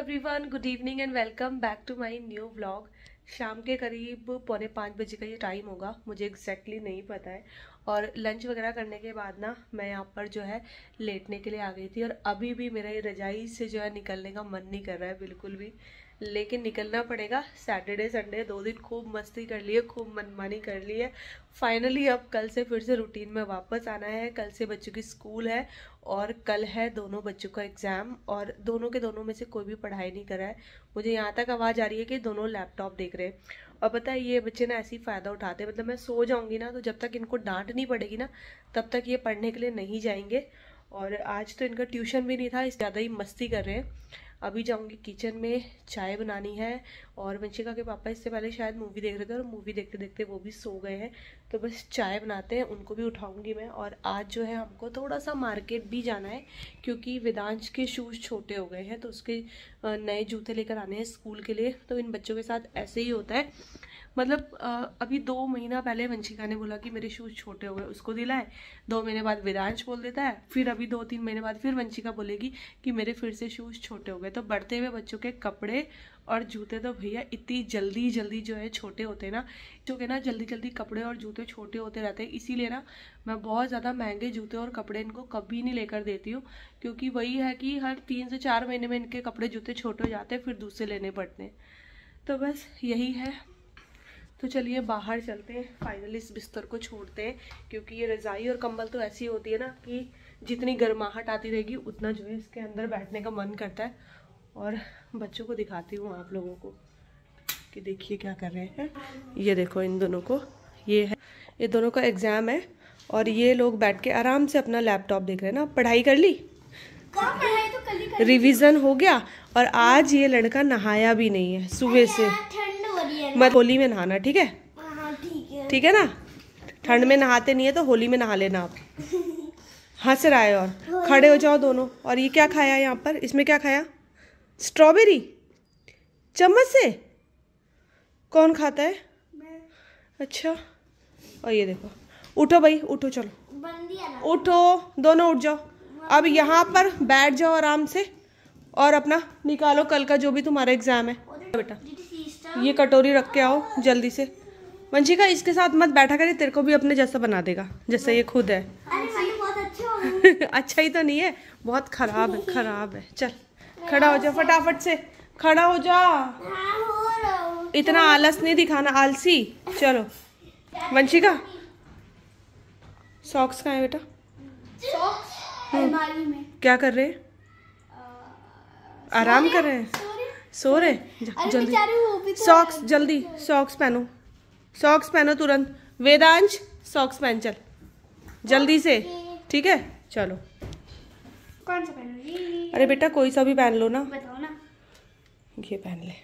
Everyone good evening and welcome back to my new vlog शाम के करीब पौने पाँच बजे का ये टाइम होगा, मुझे एग्जैक्टली exactly नहीं पता है। और लंच वगैरह करने के बाद ना, मैं यहाँ पर जो है लेटने के लिए आ गई थी। और अभी भी मेरा ये रजाई से जो है निकलने का मन नहीं कर रहा है, बिल्कुल भी। लेकिन निकलना पड़ेगा। सैटरडे संडे दो दिन खूब मस्ती कर लिए, खूब मनमानी कर ली है फाइनली अब कल से फिर से रूटीन में वापस आना है। कल से बच्चों की स्कूल है और कल है दोनों बच्चों का एग्ज़ाम और दोनों के दोनों में से कोई भी पढ़ाई नहीं करा है। मुझे यहाँ तक आवाज़ आ रही है कि दोनों लैपटॉप देख रहे हैं। और पता है, ये बच्चे ना ऐसी फ़ायदा उठाते हैं। मतलब मैं सो जाऊँगी ना तो जब तक इनको डांट नहीं पड़ेगी ना, तब तक ये पढ़ने के लिए नहीं जाएँगे। और आज तो इनका ट्यूशन भी नहीं था, इस ज़्यादा ही मस्ती कर रहे हैं। अभी जाऊँगी किचन में चाय बनानी है और वंशिका के पापा इससे पहले शायद मूवी देख रहे थे और मूवी देखते देखते वो भी सो गए हैं। तो बस चाय बनाते हैं, उनको भी उठाऊँगी मैं और आज जो है हमको थोड़ा सा मार्केट भी जाना है क्योंकि वेदांश के शूज़ छोटे हो गए हैं तो उसके नए जूते लेकर आने हैं स्कूल के लिए। तो इन बच्चों के साथ ऐसे ही होता है। मतलब अभी दो महीना पहले वंशिका ने बोला कि मेरे शूज़ छोटे हो गए, उसको दिलाए दो महीने बाद वेदांश बोल देता है, फिर अभी दो तीन महीने बाद फिर वंशिका बोलेगी कि मेरे फिर से शूज़ छोटे हो गए। तो बढ़ते हुए बच्चों के कपड़े और जूते तो भैया इतनी जल्दी जल्दी जो है छोटे होते हैं ना, जो कि ना जल्दी जल्दी कपड़े और जूते छोटे होते रहते हैं। इसीलिए ना मैं बहुत ज़्यादा महँगे जूते और कपड़े इनको कभी नहीं लेकर देती हूँ, क्योंकि वही है कि हर तीन से चार महीने में इनके कपड़े जूते छोटे हो जाते हैं, फिर दूसरे लेने पड़ते हैं। तो बस यही है। तो चलिए बाहर चलते हैं फाइनली इस बिस्तर को छोड़ते हैं क्योंकि ये रज़ाई और कंबल तो ऐसी होती है ना कि जितनी गर्माहट आती रहेगी उतना जो है इसके अंदर बैठने का मन करता है। और बच्चों को दिखाती हूँ आप लोगों को कि देखिए क्या कर रहे हैं। ये देखो इन दोनों को ये है ये दोनों का एग्ज़ाम है और ये लोग बैठ के आराम से अपना लैपटॉप देख रहे हैं ना। पढ़ाई कर ली? तो रिवीजन हो गया और आज ये लड़का नहाया भी नहीं है सुबह से। मत होली में नहाना ठीक है? हाँ, ठीक है। ना? ठंड में नहाते नहीं है तो होली में नहा लेना आप। हंस रहा है और। खड़े हो जाओ दोनों। और ये क्या खाया यहाँ पर? इसमें क्या खाया? स्ट्रॉबेरी? चम्मच से? कौन खाता है? अच्छा। और ये देखो। उठो भाई उठो चलो। उठो। दोनों उठ जाओ। अब यहाँ पर बैठ जाओ आराम से। और अपना निकालो कल का जो भी तुम्हारा एग्ज़ाम है। बेटा। ये कटोरी रख के आओ जल्दी से। वंशिका इसके साथ मत बैठा करे तेरे को भी अपने जैसा बना देगा जैसे ये खुद है। अच्छा, अच्छा ही तो नहीं है बहुत खराब है खराब है। चल खड़ा हो जा फटाफट से। खड़ा हो जा। हाँ, इतना आलस नहीं दिखाना आलसी। चलो। वंशिका। सॉक्स कहाँ है बेटा हम्म। क्या कर रहे हैं? आराम कर रहे हैं? सो रहे जल्दी। सॉक्स जल्दी। सॉक्स पहनो। सॉक्स पहनो तुरंत। वेदांश सॉक्स पहन चल। जल्दी से। ठीक है? चलो। कौन सा पहनो अरे बेटा कोई सा भी पहन लो ना। बताओ ना। ये पहन ले।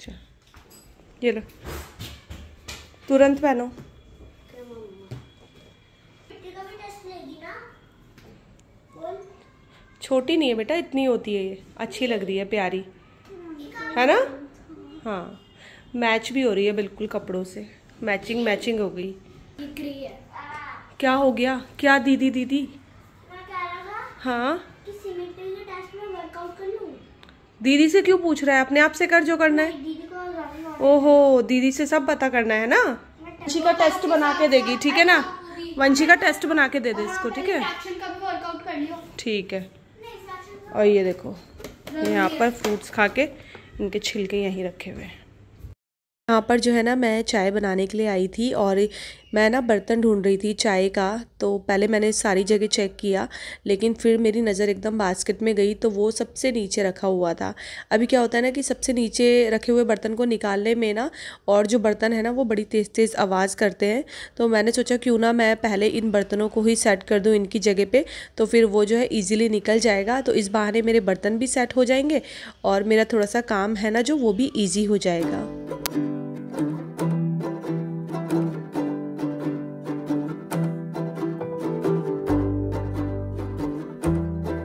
चल। ये लो। तुरंत पहनो। छोटी नहीं है बेटा इतनी होती है ये। अच्छी लग रही है प्यारी। है ना? हाँ। मैच भी हो रही है बिल्कुल कपड़ों से। मैचिंग मैचिंग हो गई। क्या हो गया? क्या दीदी दीदी? हाँ। दीदी से क्यों पूछ रहा है? अपने आप से कर जो करना है। ओहो दीदी से सब पता करना है ना? वंशी का टेस्ट बना के देगी ठीक है ना? वंशी का टेस्ट बना के दे दे इसको ठीक है? ठीक है। और ये देखो यहाँ पर फ्रूट्स खा के इनके छिलके यहीं रखे हुए हैं। यहाँ पर जो है ना मैं चाय बनाने के लिए आई थी और मैं ना बर्तन ढूंढ रही थी चाय का तो पहले मैंने सारी जगह चेक किया, लेकिन फिर मेरी नज़र एकदम बास्केट में गई तो वो सबसे नीचे रखा हुआ था। अभी क्या होता है ना कि सबसे नीचे रखे हुए बर्तन को निकालने में ना, और जो बर्तन है ना, वो बड़ी तेज़ तेज़ आवाज़ करते हैं। तो मैंने सोचा क्यों ना मैं पहले इन बर्तनों को ही सेट कर दूँ इनकी जगह पर तो फिर वो जो है ईजिली निकल जाएगा। तो इस बहाने मेरे बर्तन भी सेट हो जाएँगे, और मेरा थोड़ा सा काम है ना, जो वो भी ईजी हो जाएगा।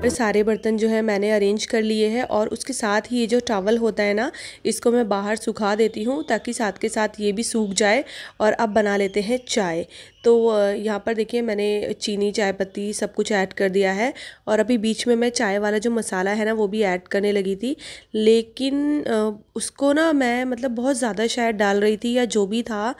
सारे बर्तन जो है मैंने अरेंज कर लिए हैं और उसके साथ ही ये जो टावल होता है ना, इसको मैं बाहर सुखा देती हूँ ताकि साथ के साथ ये भी सूख जाए और अब बना लेते हैं चाय। तो यहाँ पर देखिए मैंने चीनी, चाय पत्ती सब कुछ ऐड कर दिया है और अभी बीच में मैं चाय वाला जो मसाला है ना, वो भी ऐड करने लगी थी। लेकिन उसको ना मैं मतलब बहुत ज़्यादा शायद डाल रही थी या जो भी था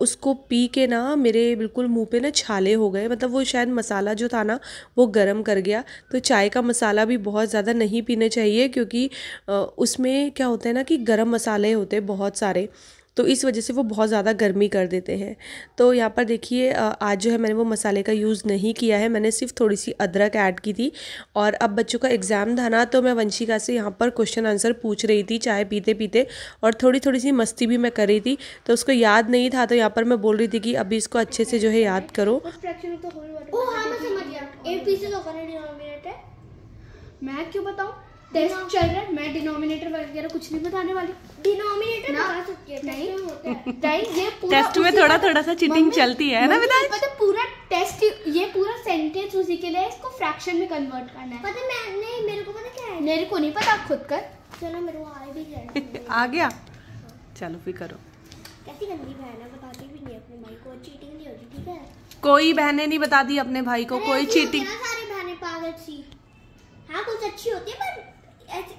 उसको पी के ना मेरे बिल्कुल मुँह पे ना छाले हो गए। मतलब वो शायद मसाला जो था ना, वो गर्म कर गया। तो चाय का मसाला भी बहुत ज़्यादा नहीं पीने चाहिए क्योंकि उसमें क्या होता है ना कि गर्म मसाले होते बहुत सारे। तो इस वजह से वो बहुत ज़्यादा गर्मी कर देते हैं। तो यहाँ पर देखिए आज जो है मैंने वो मसाले का यूज़ नहीं किया है मैंने सिर्फ़ थोड़ी सी अदरक ऐड की थी और अब बच्चों का एग्ज़ाम था ना तो मैं वंशिका से यहाँ पर क्वेश्चन आंसर पूछ रही थी चाय पीते पीते और थोड़ी थोड़ी सी मस्ती भी मैं कर रही थी तो उसको याद नहीं था तो यहाँ पर मैं बोल रही थी कि अभी इसको अच्छे से जो है याद करो। मैं क्यों बताऊँ? टेस्ट चल रहा है मैं डिनोमिनेटर वगैरह कुछ नहीं बताने वाली। डिनोमिनेटर बता सकती है नहीं। नहीं ये पूरा टेस्ट में थोड़ा थोड़ा सा चीटिंग चलती है ना विदान पता पूरा टेस्ट ये पूरा सेंटेंस उसी के लिए इसको फ्रैक्शन में कन्वर्ट करना है। पता मैं नहीं मेरे को पता क्या है? मेरे को नहीं पता खुद कर। चलो मेरे को आ भी गया आ गया। चलो फिर करो। कैसी गंदी बहन है बताती भी नहीं अपने भाई को चीटिंग नहीं होती ठीक है? कोई बहने नहीं बता दी अपने भाई को कोई चीटिंग सारी बहनें पागल सी। हाँ कुछ अच्छी होती है पर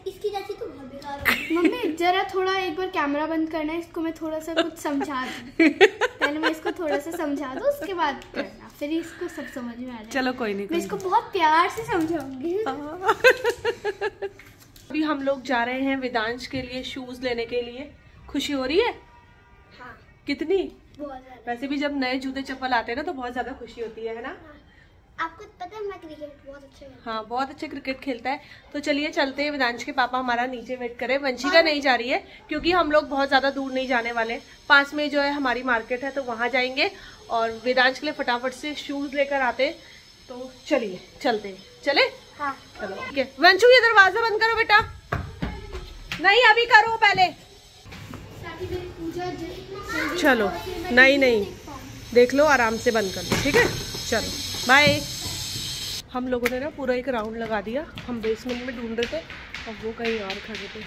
इसकी जैसी तो बहुत बेकार मम्मी जरा थोड़ा एक बार कैमरा बंद करना है इसको मैं थोड़ा सा कुछ समझा दूँ। पहले मैं इसको थोड़ा सा समझा दूँ उसके बाद करना। फिर इसको सब समझ में आ जाए चलो कोई नहीं मैं इसको बहुत प्यार से समझाऊँगी। अभी हम लोग जा रहे हैं वेदांश के लिए शूज़ लेने के लिए। खुशी हो रही है? हाँ। कितनी? वैसे भी जब नए जूते चप्पल आते हैं ना तो बहुत ज़्यादा खुशी होती है ना? हाँ। आपको पता है मैं क्रिकेट बहुत अच्छे हाँ बहुत अच्छे क्रिकेट खेलता है। तो चलिए चलते हैं। वेदांश के पापा हमारा नीचे वेट करें। वंशिका नहीं जा रही है क्योंकि हम लोग बहुत ज़्यादा दूर नहीं जाने वाले पास में जो है हमारी मार्केट है तो वहाँ जाएँगे और वेदांश के लिए फटाफट से शूज़ लेकर आते तो चलिए चलते चले? हाँ। चलो ठीक है। वंशु ये दरवाज़ा बंद करो बेटा। नहीं अभी करो पहले। चलो नहीं नहीं। देख लो आराम से बंद कर लो ठीक है? चलो। बाय। हम लोगों ने ना पूरा एक राउंड लगा दिया। हम बेसमेंट में ढूंढ रहे थे और वो कहीं और खड़े थे।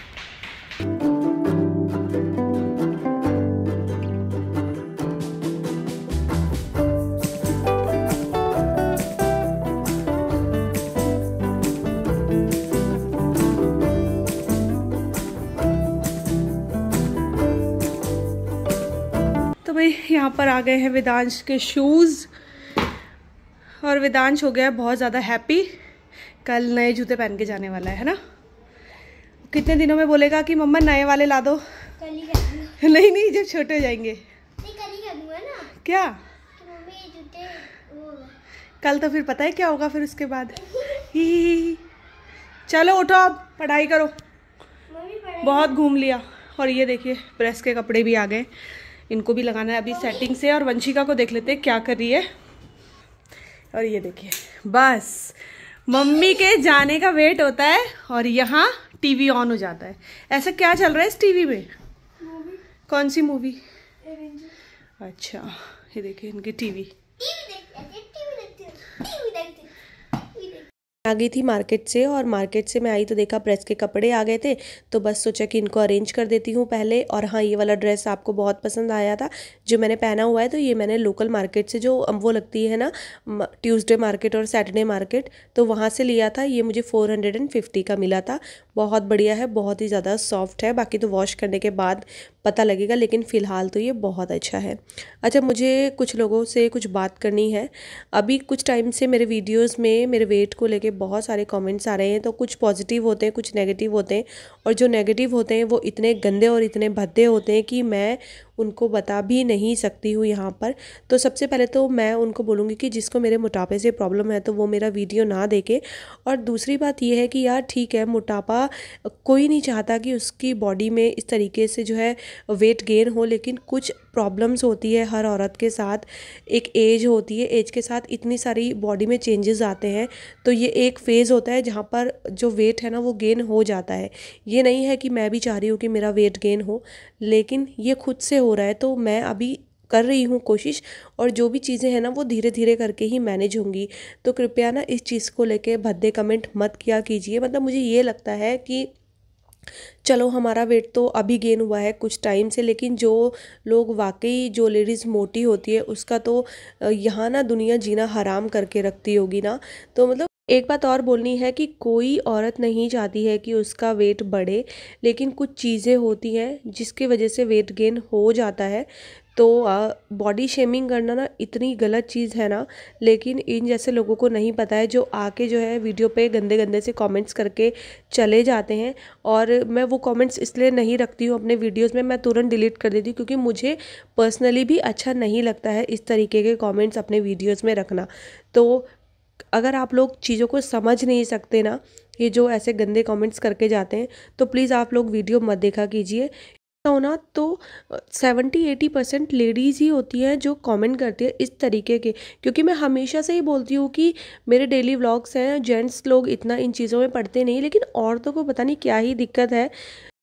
तो भाई, यहाँ पर आ गए हैं वेदांश के शूज़ और वेदांश हो गया बहुत ज़्यादा हैप्पी कल नए जूते पहन के जाने वाला है ना? कितने दिनों में बोलेगा कि मम्मा नए वाले ला दो। नहीं नहीं जब छोटे हो जाएँगे। क्या? कल तो फिर पता है क्या होगा फिर उसके बाद? ही चलो उठो अब पढ़ाई करो। पढ़ाई बहुत घूम लिया। और ये देखिए प्रेस के कपड़े भी आ गए। इनको भी लगाना है अभी सेटिंग से और वंशिका को देख लेते हैं क्या कर रही है। और ये देखिए बस। मम्मी के जाने का वेट होता है और यहाँ टीवी ऑन हो जाता है। ऐसा क्या चल रहा है इस टीवी में? कौन सी मूवी अच्छा ये देखिए इनकी टीवी आ गई थी मार्केट से और मार्केट से मैं आई तो देखा प्रेस के कपड़े आ गए थे तो बस सोचा कि इनको अरेंज कर देती हूँ पहले। और हाँ ये वाला ड्रेस आपको बहुत पसंद आया था, जो मैंने पहना हुआ है तो ये मैंने लोकल मार्केट से जो वो लगती है ना ट्यूसडे मार्केट और सैटरडे मार्केट तो वहाँ से लिया था। ये मुझे फोर हंड्रेड एंड फिफ्टी का मिला था। बहुत बढ़िया है, बहुत ही ज़्यादा सॉफ्ट है। बाकी तो वॉश करने के बाद पता लगेगा, लेकिन फ़िलहाल तो ये बहुत अच्छा है। अच्छा मुझे कुछ लोगों से कुछ बात करनी है। अभी कुछ टाइम से मेरे वीडियोज़ में मेरे वेट को लेके बहुत सारे कमेंट्स आ रहे हैं तो कुछ पॉजिटिव होते हैं, कुछ नेगेटिव होते हैं। और जो नेगेटिव होते हैं, वो इतने गंदे और इतने भद्दे होते हैं कि मैं उनको बता भी नहीं सकती हूँ यहाँ पर। तो सबसे पहले तो मैं उनको बोलूँगी कि जिसको मेरे मोटापे से प्रॉब्लम है तो वो मेरा वीडियो ना देखे। और दूसरी बात ये है कि यार ठीक है, मोटापा कोई नहीं चाहता कि उसकी बॉडी में इस तरीके से जो है वेट गेन हो, लेकिन कुछ प्रॉब्लम्स होती है हर औरत के साथ। एक एज होती है एज के साथ इतनी सारी बॉडी में चेंजेस आते हैं। तो ये एक फ़ेज़ होता है जहाँ पर जो वेट है ना वो गेन हो जाता है। ये नहीं है कि मैं भी चाह रही हूँ कि मेरा वेट गेन हो, लेकिन ये खुद से हो रहा है तो मैं अभी कर रही हूँ कोशिश और जो भी चीज़ें हैं ना, वो धीरे धीरे करके ही मैनेज होंगी। तो कृपया ना इस चीज़ को लेके भद्दे कमेंट मत किया कीजिए। मतलब मुझे ये लगता है कि चलो हमारा वेट तो अभी गेन हुआ है कुछ टाइम से, लेकिन जो लोग वाकई जो लेडीज़ मोटी होती है, उसका तो यहाँ ना दुनिया जीना हराम करके रखती होगी ना। तो मतलब एक बात और बोलनी है कि कोई औरत नहीं चाहती है कि उसका वेट बढ़े, लेकिन कुछ चीज़ें होती हैं जिसकी वजह से वेट गेन हो जाता है। तो बॉडी शेमिंग करना ना इतनी गलत चीज़ है ना, लेकिन इन जैसे लोगों को नहीं पता है जो आके जो है वीडियो पे गंदे गंदे से कमेंट्स करके चले जाते हैं। और मैं वो कमेंट्स इसलिए नहीं रखती हूँ अपने वीडियोस में, मैं तुरंत डिलीट कर देती हूँ, क्योंकि मुझे पर्सनली भी अच्छा नहीं लगता है इस तरीके के कॉमेंट्स अपने वीडियोज़ में रखना। तो अगर आप लोग चीज़ों को समझ नहीं सकते ना, ये जो ऐसे गंदे कमेंट्स करके जाते हैं तो प्लीज़ आप लोग वीडियो मत देखा कीजिए। हो ना तो सेवेंटी एटी परसेंट लेडीज़ ही होती हैं जो कमेंट करती है इस तरीके के। क्योंकि मैं हमेशा से ही बोलती हूँ कि मेरे डेली व्लॉग्स हैं जेंट्स लोग इतना इन चीज़ों में पढ़ते नहीं, लेकिन औरतों को पता नहीं क्या ही दिक्कत है।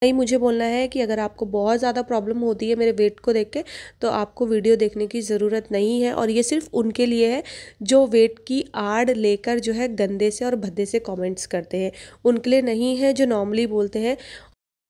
नहीं, मुझे बोलना है कि अगर आपको बहुत ज़्यादा प्रॉब्लम होती है मेरे वेट को देख के तो आपको वीडियो देखने की ज़रूरत नहीं है। और ये सिर्फ़ उनके लिए है, जो वेट की आड़ लेकर जो है गंदे से और भद्दे से कमेंट्स करते हैं। उनके लिए नहीं है जो नॉर्मली बोलते हैं।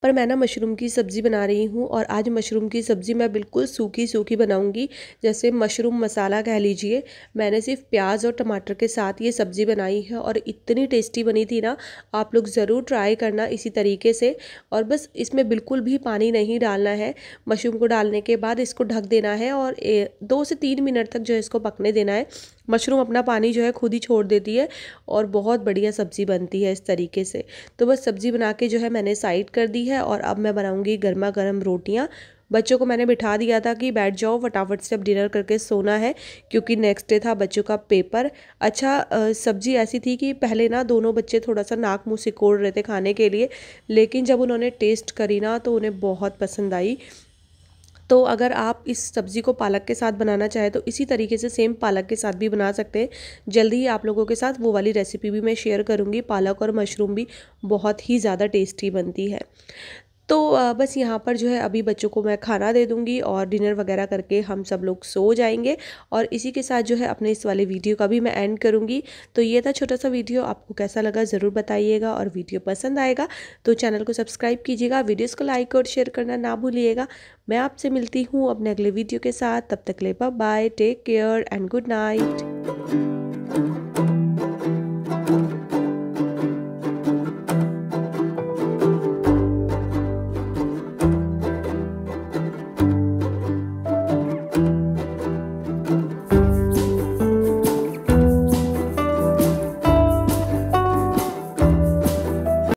पर मैं ना मशरूम की सब्ज़ी बना रही हूँ और आज मशरूम की सब्ज़ी मैं बिल्कुल सूखी सूखी बनाऊँगी। जैसे मशरूम मसाला कह लीजिए, मैंने सिर्फ़ प्याज और टमाटर के साथ ये सब्ज़ी बनाई है और इतनी टेस्टी बनी थी ना, आप लोग ज़रूर ट्राई करना इसी तरीके से। और बस इसमें बिल्कुल भी पानी नहीं डालना है। मशरूम को डालने के बाद इसको ढक देना है और दो से तीन मिनट तक जो है इसको पकने देना है। मशरूम अपना पानी जो है खुद ही छोड़ देती है और बहुत बढ़िया सब्ज़ी बनती है इस तरीके से। तो बस सब्ज़ी बना के जो है मैंने साइड कर दी है और अब मैं बनाऊँगी गर्मा गर्म रोटियाँ। बच्चों को मैंने बिठा दिया था कि बैठ जाओ, फटाफट से अब डिनर करके सोना है क्योंकि नेक्स्ट डे था बच्चों का पेपर अच्छा सब्ज़ी ऐसी थी कि पहले ना दोनों बच्चे थोड़ा सा नाक मुँह सिकोड़ रहे थे खाने के लिए, लेकिन जब उन्होंने टेस्ट करी ना तो उन्हें बहुत पसंद आई। तो अगर आप इस सब्ज़ी को पालक के साथ बनाना चाहें तो इसी तरीके से सेम पालक के साथ भी बना सकते हैं। जल्दी ही आप लोगों के साथ वो वाली रेसिपी भी मैं शेयर करूँगी, पालक और मशरूम भी बहुत ही ज़्यादा टेस्टी बनती है। तो बस यहाँ पर जो है अभी बच्चों को मैं खाना दे दूँगी और डिनर वगैरह करके हम सब लोग सो जाएँगे और इसी के साथ जो है अपने इस वाले वीडियो का भी मैं एंड करूँगी। तो ये था छोटा सा वीडियो, आपको कैसा लगा ज़रूर बताइएगा और वीडियो पसंद आएगा तो चैनल को सब्सक्राइब कीजिएगा, वीडियोज़ को लाइक और शेयर करना ना भूलिएगा। मैं आपसे मिलती हूँ अपने अगले वीडियो के साथ, तब तक ले bye take care and good night